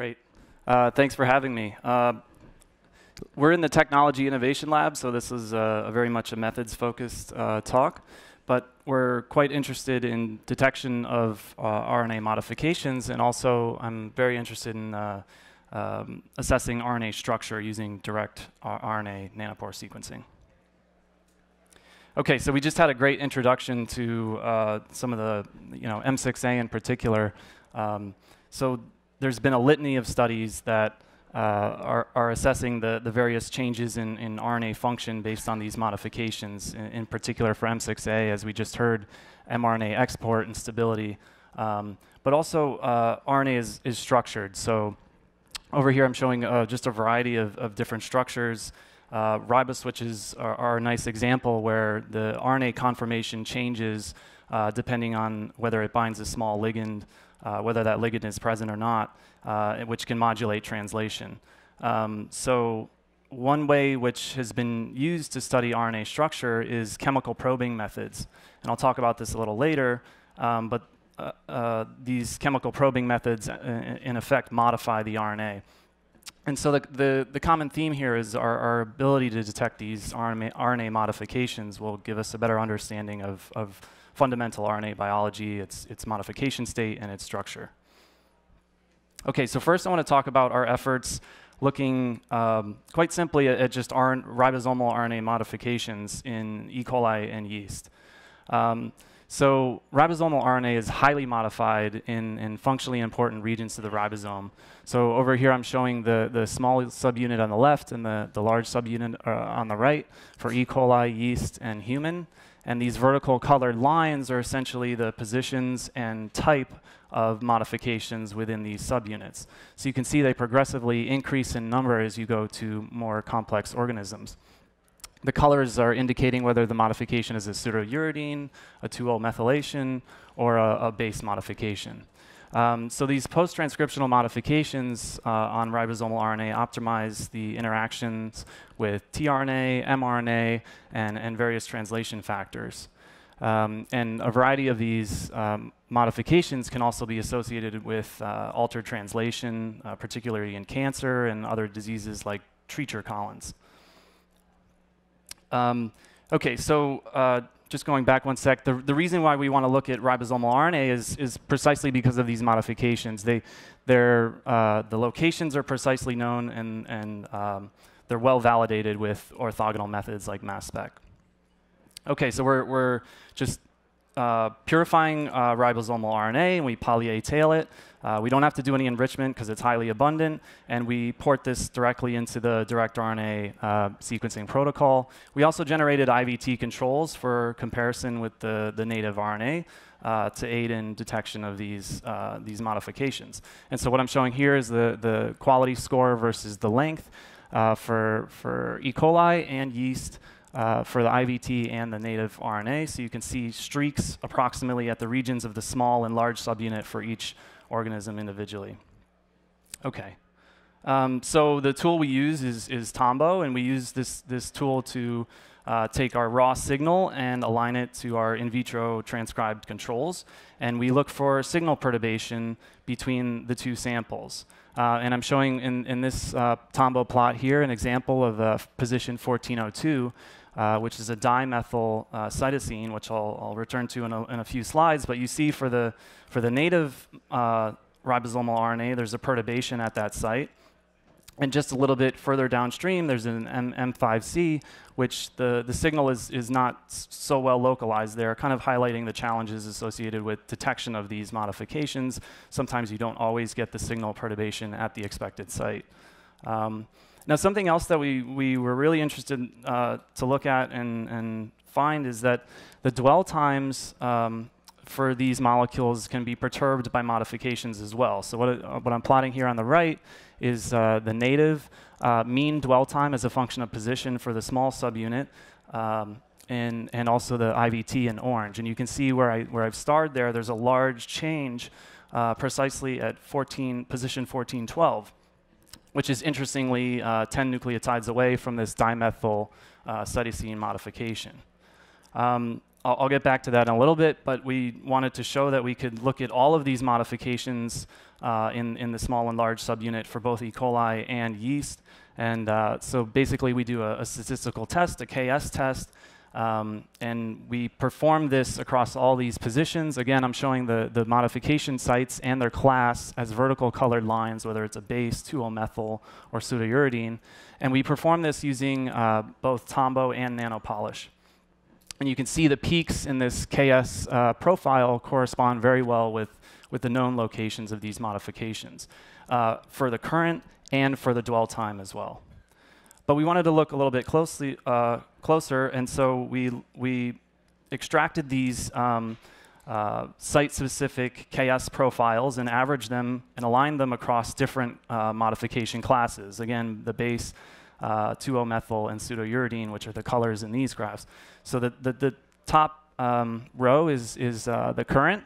Great. Uh, thanks for having me. Uh, we're in the Technology Innovation Lab, so this is a, a very much a methods-focused uh, talk, but we're quite interested in detection of uh, RNA modifications, and also I'm very interested in uh, um, assessing RNA structure using direct RNA nanopore sequencing. Okay, so we just had a great introduction to uh, some of the, you know, M6A in particular. Um, so there's been a litany of studies that uh, are, are, assessing the, the various changes in, in RNA function based on these modifications, in, in, particular for M6A, as we just heard, mRNA export and stability. Um, but also, uh, RNA is, is structured. So over here, I'm showing uh, just a variety of, of different structures. Uh, riboswitches are, are, a nice example where the RNA conformation changes uh, depending on whether it binds a small ligand, uh, whether that ligand is present or not, uh, which can modulate translation. Um, so one way which has been used to study RNA structure is chemical probing methods. And I'll talk about this a little later, um, but uh, uh, these chemical probing methods, uh, in effect, modify the RNA. And so the, the, the common theme here is our, our, ability to detect these RNA, RNA, modifications will give us a better understanding of, of fundamental RNA biology, its, its modification state, and its structure. Okay, so first I want to talk about our efforts looking um, quite simply at, at just RN ribosomal RNA modifications in E. coli and yeast. Um, so ribosomal RNA is highly modified in, in functionally important regions to the ribosome. So over here I'm showing the, the small subunit on the left and the, the large subunit uh, on the right for E. coli, yeast, and human. And these vertical colored lines are essentially the positions and type of modifications within these subunits. So you can see they progressively increase in number as you go to more complex organisms. The colors are indicating whether the modification is a pseudouridine, a 2-O methylation, or a, a base modification. Um, so these post-transcriptional modifications uh, on ribosomal RNA optimize the interactions with tRNA, mRNA, and, and various translation factors. Um, and a variety of these um, modifications can also be associated with uh, altered translation, uh, particularly in cancer and other diseases like Treacher Collins. Um, okay, so uh, just going back one sec, the, the reason why we want to look at ribosomal RNA is, is precisely because of these modifications. They, they're, uh, the locations are precisely known and, and um, they're well validated with orthogonal methods like mass spec. Okay, so we're, we're just uh, purifying uh, ribosomal RNA and we poly A tail it. Uh, we don't have to do any enrichment because it's highly abundant, and we port this directly into the direct RNA uh, sequencing protocol. We also generated IVT controls for comparison with the, the native RNA. Uh, to aid in detection of these, uh, these modifications. And so what I'm showing here is the, the quality score versus the length uh, for, for E. coli and yeast uh, for the IVT and the native RNA. So you can see streaks approximately at the regions of the small and large subunit for each organism individually. Okay. Um, so the tool we use is, is Tombo, and we use this, this tool to uh, take our raw signal and align it to our in vitro transcribed controls. And we look for signal perturbation between the two samples. Uh, and I'm showing in, in this uh, Tombo plot here an example of uh, position 1402, uh, which is a dimethyl uh, cytosine, which I'll, I'll return to in a, in a, few slides. But you see for the, for the native uh, ribosomal RNA, there's a perturbation at that site. And just a little bit further downstream, there's an M- M5C, which the, the signal is, is not so well localized there, kind of highlighting the challenges associated with detection of these modifications. Sometimes you don't always get the signal perturbation at the expected site. Um, now, something else that we, we were really interested uh, to look at and, and find is that the dwell times um, for these molecules can be perturbed by modifications as well. So what, uh, what I'm plotting here on the right is uh, the native uh, mean dwell time as a function of position for the small subunit, um, and, and also the IVT in orange. And you can see where, I, where I've starred there, there's a large change uh, precisely at 14, position 1412 which is interestingly uh, 10 nucleotides away from this dimethyl uh, cytosine modification. Um, I'll, I'll, get back to that in a little bit, but we wanted to show that we could look at all of these modifications uh, in, in the small and large subunit for both E. coli and yeast. And uh, so basically we do a, a, statistical test, a KS test, um, and we perform this across all these positions. Again, I'm showing the, the modification sites and their class as vertical colored lines, whether it's a base, 2-O-methyl, or pseudouridine. And we perform this using uh, both Tombo and nanopolish. And you can see the peaks in this KS uh, profile correspond very well with, with the known locations of these modifications uh, for the current and for the dwell time as well. But we wanted to look a little bit closely, uh, closer, and so we, we extracted these um, uh, site-specific KS profiles and averaged them and aligned them across different uh, modification classes. Again, the base, uh, 2-O-methyl, and pseudouridine, which are the colors in these graphs. So the, the, the top um, row is, is uh, the current,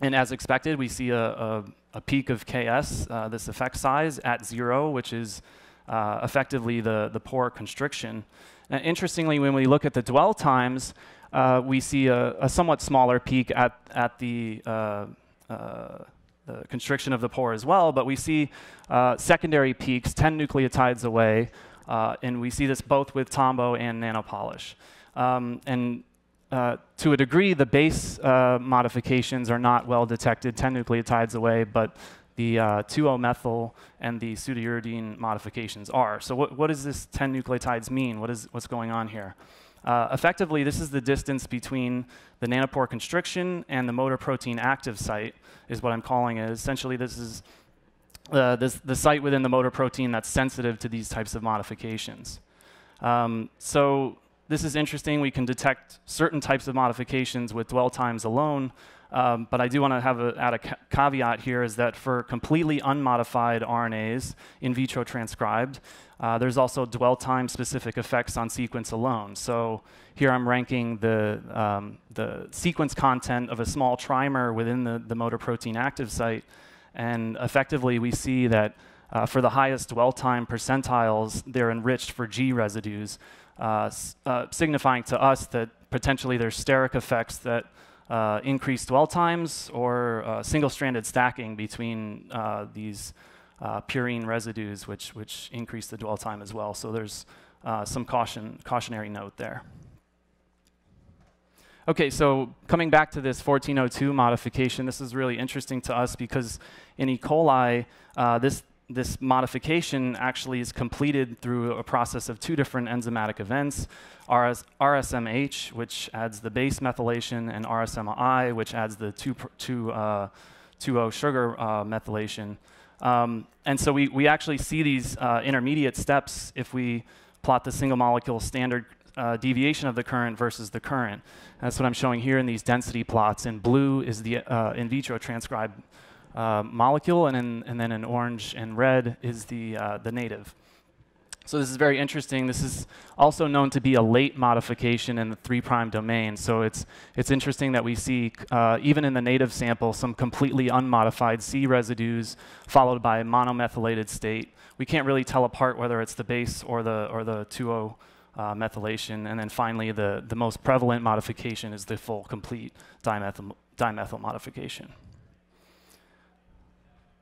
and as expected, we see a, a, a peak of KS, uh, this effect size, at zero, which is uh, effectively the, the pore constriction. And interestingly, when we look at the dwell times, uh, we see a, a, somewhat smaller peak at, at the, uh, uh the constriction of the pore as well, but we see uh, secondary peaks 10 nucleotides away, uh, and we see this both with Tombo and nanopolish. Um, and uh, to a degree, the base modifications are not well detected 10 nucleotides away, but the 2-O-methyl uh, and the pseudouridine modifications are. So what, what does this 10 nucleotides mean? What is, what's going on here? Uh, effectively, this is the distance between the nanopore constriction and the motor protein active site, is what I'm calling it. Essentially, this is uh, this, the site within the motor protein that's sensitive to these types of modifications. Um, so this is interesting. We can detect certain types of modifications with dwell times alone, um, but I do want to have a, add a caveat here is that for completely unmodified RNAs, in vitro transcribed, uh, there's also dwell time specific effects on sequence alone. So here I'm ranking the, um, the sequence content of a small trimer within the, the motor protein active site. And effectively, we see that uh, for the highest dwell time percentiles, they're enriched for G residues, uh, uh, signifying to us that potentially there's steric effects that uh, increased dwell times or uh, single-stranded stacking between uh, these uh, purine residues, which, which increase the dwell time as well. So there's uh, some caution, cautionary note there. Okay, so coming back to this 1402 modification, this is really interesting to us because in E. coli, uh, this, this modification actually is completed through a process of two different enzymatic events. RS, RSMH, which adds the base methylation, and RSMI, which adds the 2, two, uh, 2O sugar uh, methylation. Um, and so we, we actually see these uh, intermediate steps if we plot the single molecule standard uh, deviation of the current versus the current. That's what I'm showing here in these density plots. In blue is the uh, in vitro transcribed uh, molecule, and, in, and then in orange and red is the, uh, the native. So this is very interesting. This is also known to be a late modification in the 3' prime domain. So it's, it's interesting that we see, uh, even in the native sample, some completely unmodified C residues followed by a monomethylated state. We can't really tell apart whether it's the base or the, or the 2O uh, methylation. And then finally, the, the most prevalent modification is the full complete dimethyl, dimethyl modification.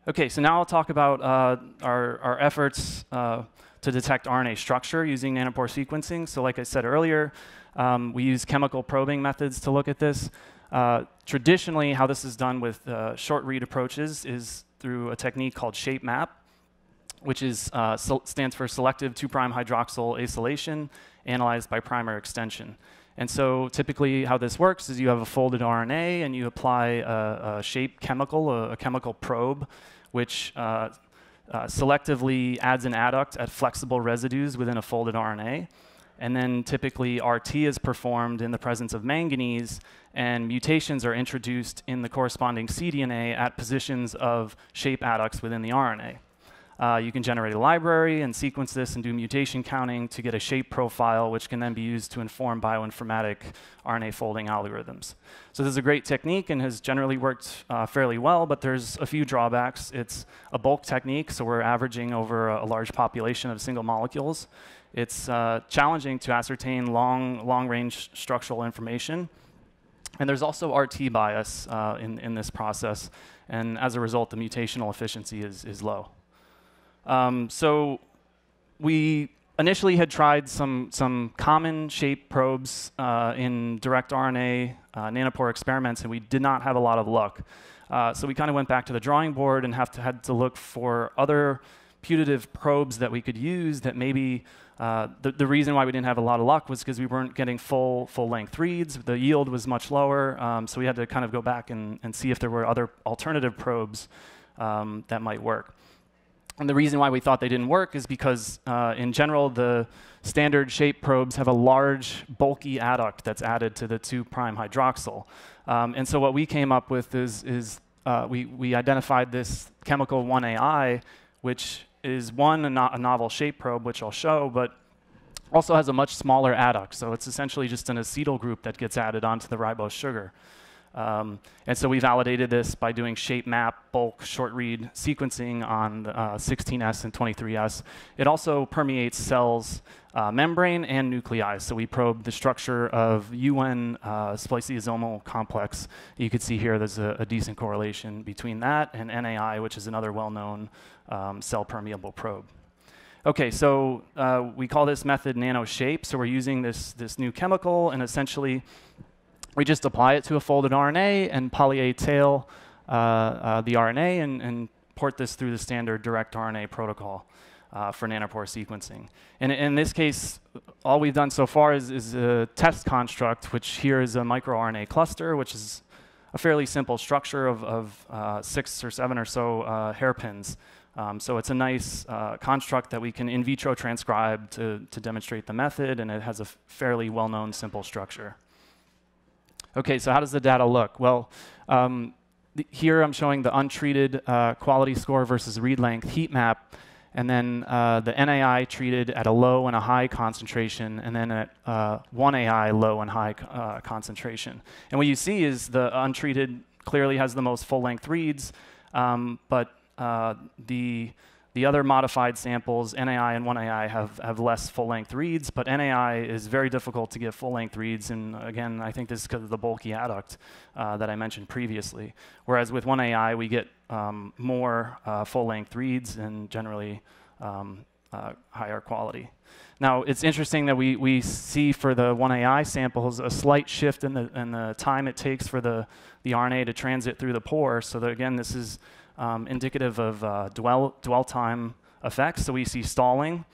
Okay, so now I'll talk about uh, our, our efforts uh, to detect RNA structure using nanopore sequencing. So like I said earlier, um, we use chemical probing methods to look at this. Uh, traditionally, how this is done with uh, short read approaches is through a technique called shape map, which is, uh, so stands for selective 2' hydroxyl acylation analyzed by primer extension. And so typically how this works is you have a folded RNA and you apply a, a shape chemical, a, a, chemical probe, which uh, uh, selectively adds an adduct at flexible residues within a folded RNA. And then typically RT is performed in the presence of manganese, and mutations are introduced in the corresponding cDNA at positions of shape adducts within the RNA. Uh, you can generate a library and sequence this and do mutation counting to get a shape profile, which can then be used to inform bioinformatic RNA folding algorithms. So this is a great technique and has generally worked uh, fairly well, but there's a few drawbacks. It's a bulk technique, so we're averaging over a, large population of single molecules. It's uh, challenging to ascertain long, long-range structural information. And there's also RT bias uh, in, in this process, and as a result, the mutational efficiency is, is low. Um, so we initially had tried some, some common shape probes uh, in direct RNA uh, nanopore experiments, and we did not have a lot of luck. Uh, so we kind of went back to the drawing board and have to, had to look for other putative probes that we could use that maybe uh, the, the, reason why we didn't have a lot of luck was because we weren't getting full full length reads. The yield was much lower, um, so we had to kind of go back and, and see if there were other alternative probes um, that might work. And the reason why we thought they didn't work is because, uh, in general, the standard shape probes have a large, bulky adduct that's added to the 2' hydroxyl. Um, and so what we came up with is, is uh, we, we identified this chemical 1AI, which is one, a, no a novel shape probe, which I'll show, but also has a much smaller adduct. So it's essentially just an acetyl group that gets added onto the ribose sugar. Um, and so we validated this by doing shape map bulk short read sequencing on uh, 16S and 23S. It also permeates cells uh, membrane and nuclei. So we probed the structure of UN uh, spliceosomal complex. You can see here there's a, a, decent correlation between that and NAI, which is another well-known um, cell permeable probe. Okay, so uh, we call this method nanoshape. So we're using this, this new chemical and essentially we just apply it to a folded RNA and poly A tail uh, uh, the RNA and, and, port this through the standard direct RNA protocol uh, for nanopore sequencing. And in this case, all we've done so far is, is a test construct, which here is a microRNA cluster, which is a fairly simple structure of, of uh, six or seven or so uh, hairpins. Um, so it's a nice uh, construct that we can in vitro transcribe to, to demonstrate the method, and it has a fairly well-known simple structure. Okay, so how does the data look? Well, um, here I'm showing the untreated uh, quality score versus read length heat map, and then uh, the NAI treated at a low and a high concentration, and then at uh, 1AI low and high uh, concentration. And what you see is the untreated clearly has the most full length reads, um, but uh, the the other modified samples, NAI and 1AI, have, have less full-length reads, but NAI is very difficult to get full-length reads, and again, I think this is because of the bulky adduct uh, that I mentioned previously. Whereas with 1AI, we get um, more uh, full-length reads and generally um, uh, higher quality. Now, it's interesting that we, we see for the 1AI samples a slight shift in the, in the time it takes for the, the RNA to transit through the pore, so that again, this is um, indicative of uh, dwell, dwell time effects. So we see stalling.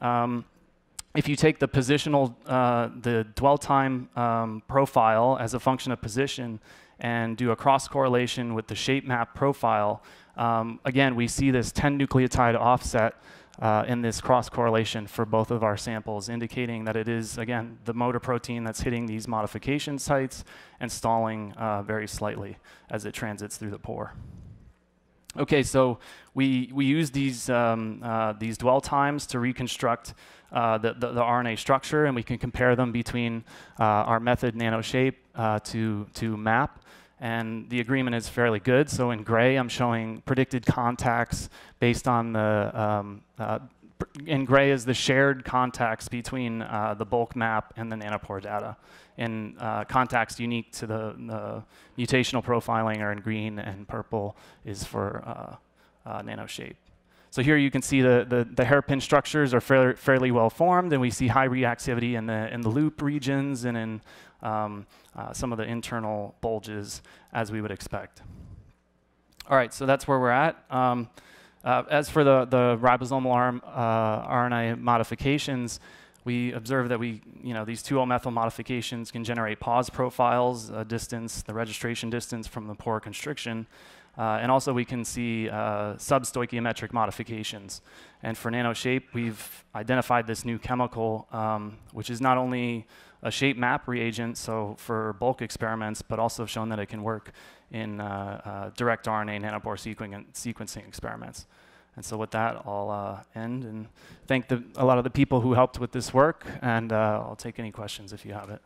Um, if you take the positional, uh, the dwell time um, profile as a function of position and do a cross correlation with the shape map profile, um, again, we see this 10 nucleotide offset uh, in this cross correlation for both of our samples, indicating that it is, again, the motor protein that's hitting these modification sites and stalling uh, very slightly as it transits through the pore. Okay, so we, we use these, um, uh, these dwell times to reconstruct uh, the, the, the, RNA structure, and we can compare them between uh, our method nanoshape uh, to, to map. And the agreement is fairly good. So in gray, I'm showing predicted contacts based on the, um, uh, in gray is the shared contacts between uh, the bulk map and the nanopore data. In uh, contacts unique to the, the, mutational profiling are in green, and purple is for uh, uh, nanoshape. So here you can see the, the, the hairpin structures are fairly, fairly well formed, and we see high reactivity in the, in the loop regions and in um, uh, some of the internal bulges as we would expect. All right, so that's where we're at. Um, uh, as for the, the ribosomal arm, uh, RNA modifications, we observe that we, you know, these 2-O-methyl modifications can generate pause profiles, uh, distance, the registration distance from the pore constriction, uh, and also we can see uh, substoichiometric modifications. And for nanoshape, we've identified this new chemical, um, which is not only a shape map reagent, so for bulk experiments, but also shown that it can work in uh, uh, direct RNA nanopore sequencing experiments. And so with that, I'll uh, end and thank the, a lot of the people who helped with this work, and uh, I'll take any questions if you have it.